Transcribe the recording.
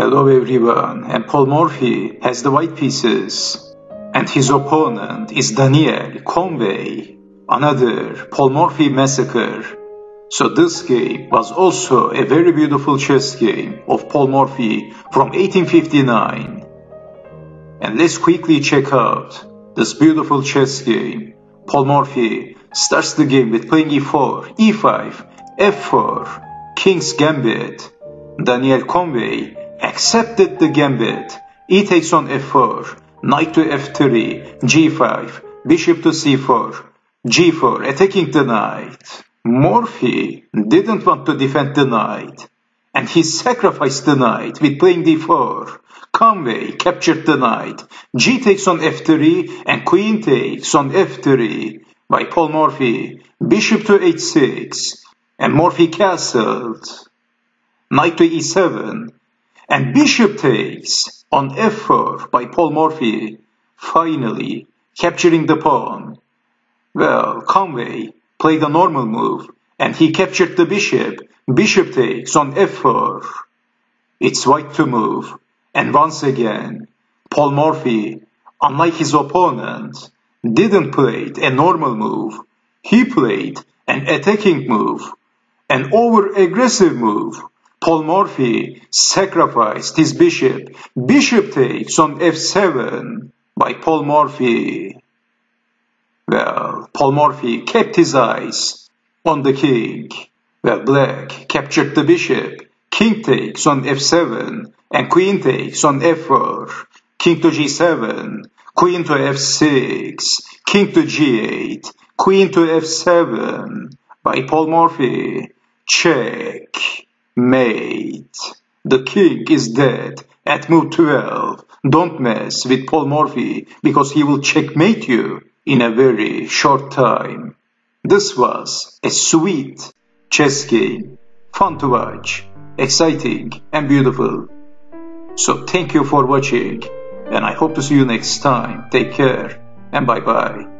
Hello everyone, and Paul Morphy has the white pieces. And his opponent is Daniel Conway, another Paul Morphy massacre. So this game was also a very beautiful chess game of Paul Morphy from 1859. And let's quickly check out this beautiful chess game. Paul Morphy starts the game with playing e4, e5, f4, king's gambit. Daniel Conway accepted the gambit. E takes on f4, knight to f3, g5, bishop to c4, g4, attacking the knight. Morphy didn't want to defend the knight, and he sacrificed the knight with playing d4. Conway captured the knight. G takes on f3 and queen takes on f3 by Paul Morphy. Bishop to h6 and Morphy castled. Knight to e7 and bishop takes on f4 by Paul Morphy. Finally capturing the pawn. Well, Conway played a normal move and he captured the bishop. Bishop takes on f4. It's white to move. And once again, Paul Morphy, unlike his opponent, didn't play a normal move. He played an attacking move, an over-aggressive move. Paul Morphy sacrificed his bishop. Bishop takes on f7 by Paul Morphy. Well, Paul Morphy kept his eyes on the king. Well, black captured the bishop. King takes on f7 and queen takes on f4, king to g7, queen to f6, king to g8, queen to f7 by Paul Morphy. Check, mate. The king is dead at move 12. Don't mess with Paul Morphy because he will checkmate you in a very short time. This was a sweet chess game, fun to watch, exciting and beautiful. So thank you for watching and I hope to see you next time. Take care and bye bye.